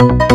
you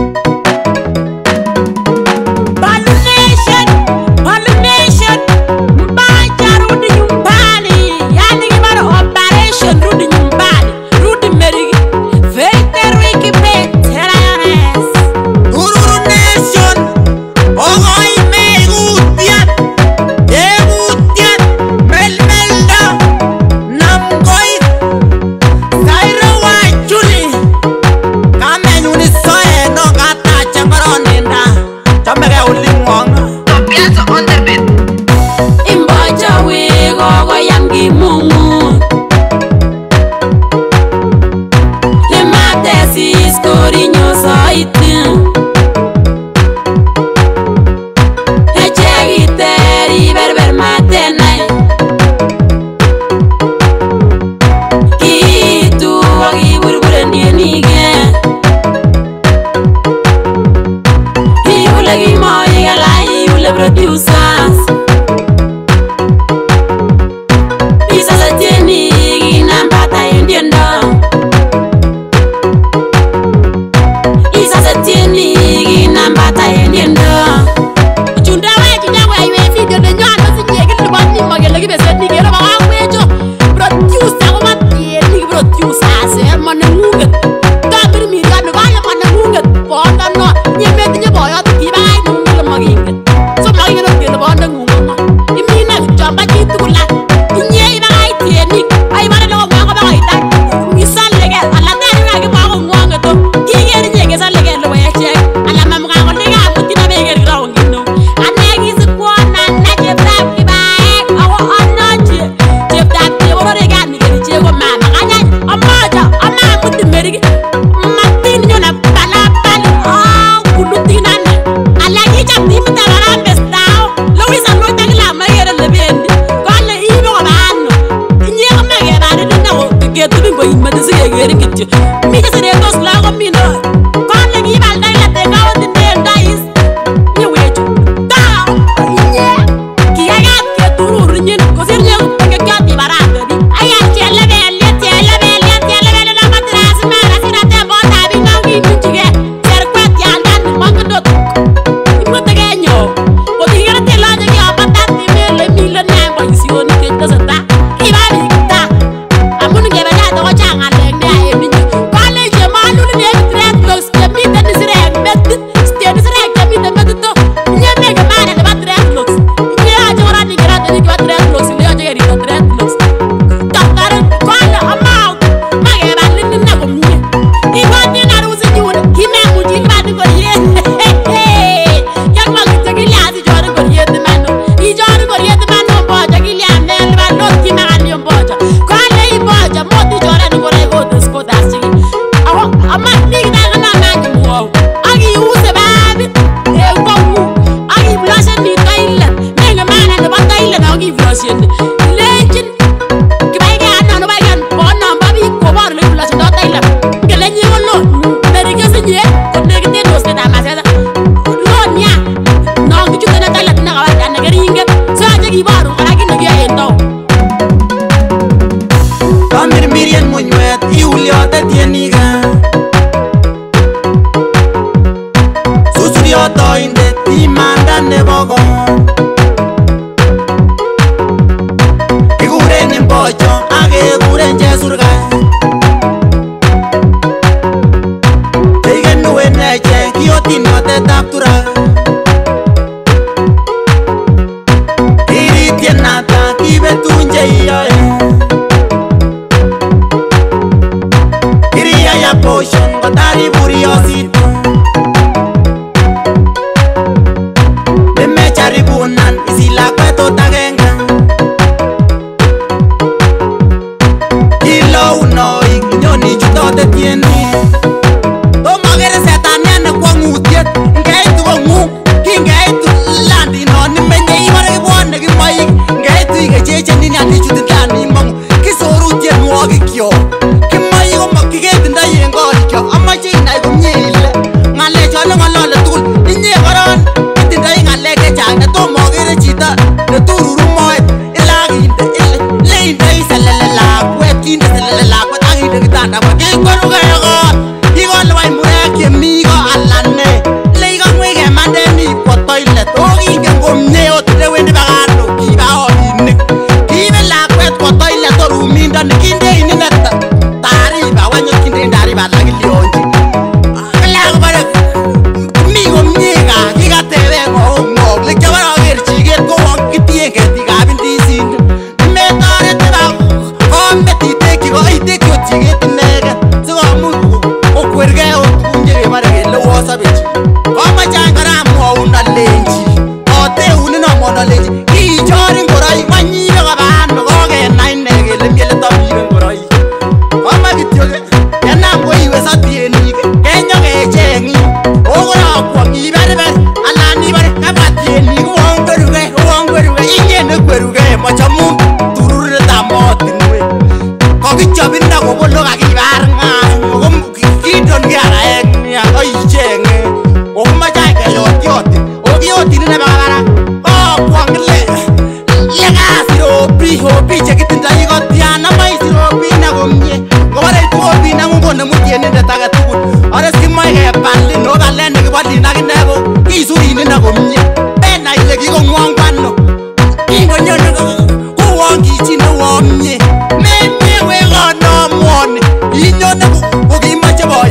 tiene ganas. carry curiosity. Meme charibunan isi lakweto tagenga. Kilo unoi nyoni chutote tieni. Toma kere setania na kwa ngutiet. Ngeitu kwa ngu. Kingeitu landi no nimenye imara kibwane kimaik. Ngeitu ikecheche nini anichutin baile tú.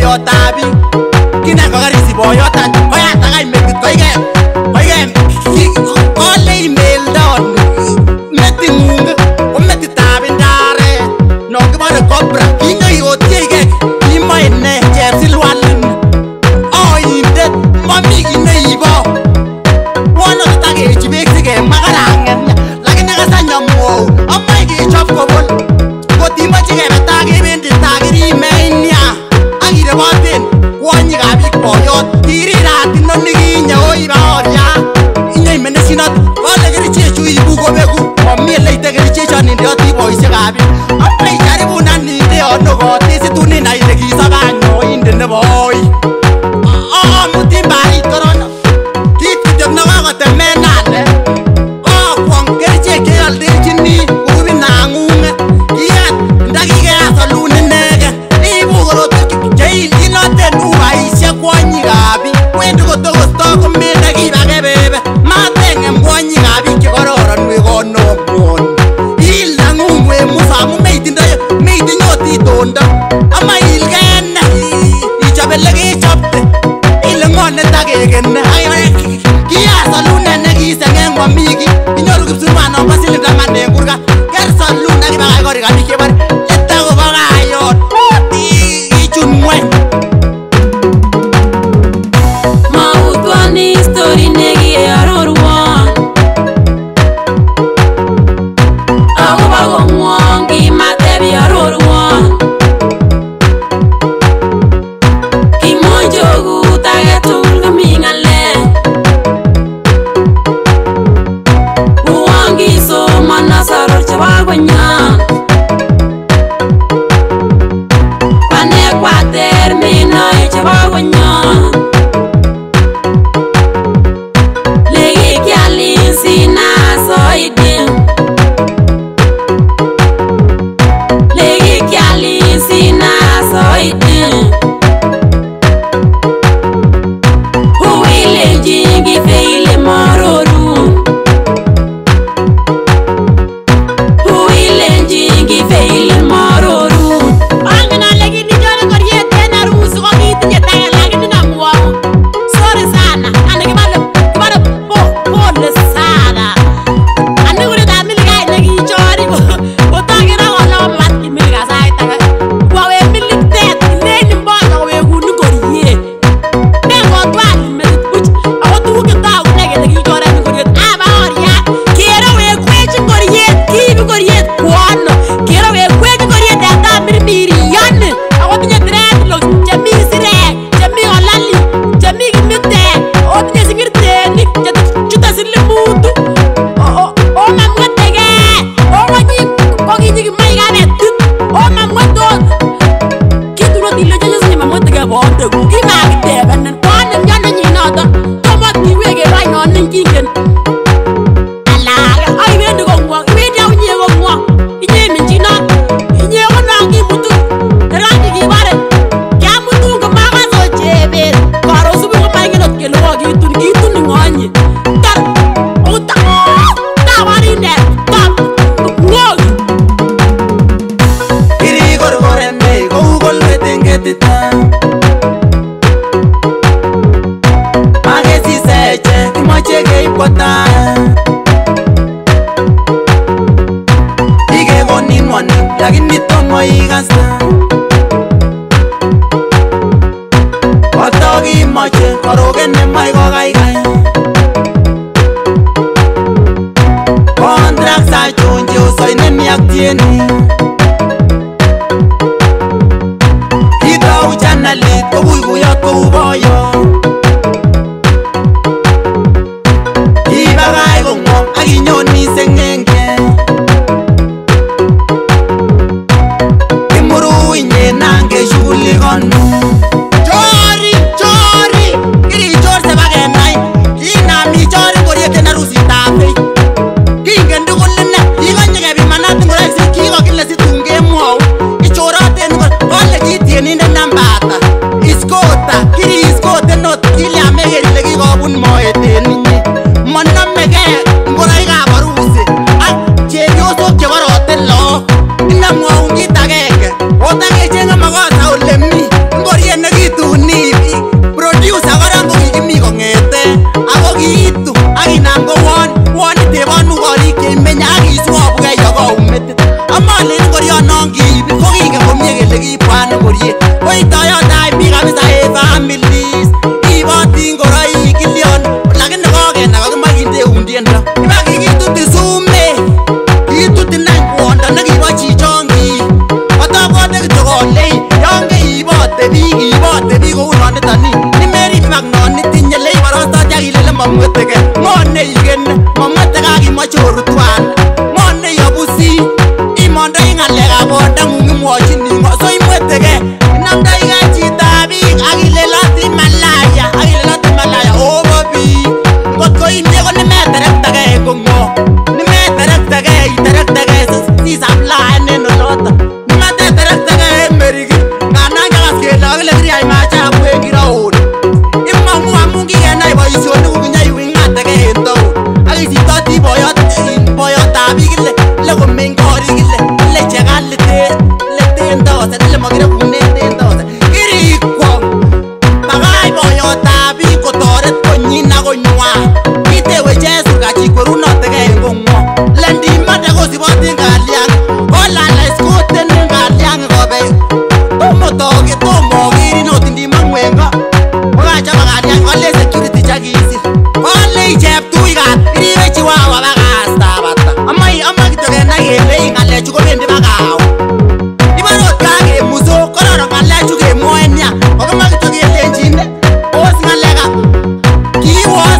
boyot abi kina kokarisi boyot ani tiene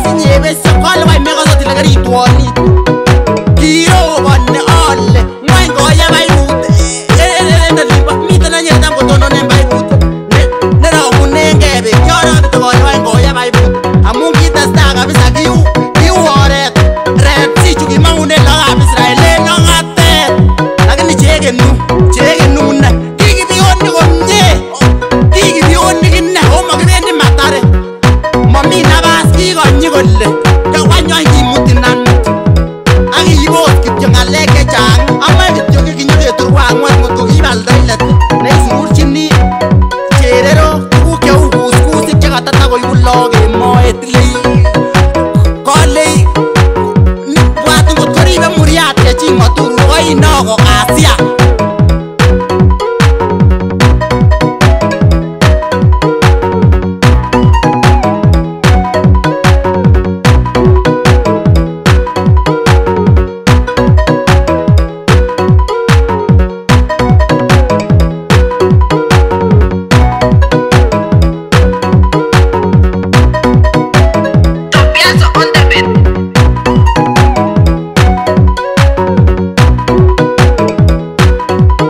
signeve sa kolwai mega zoti lagari tuoli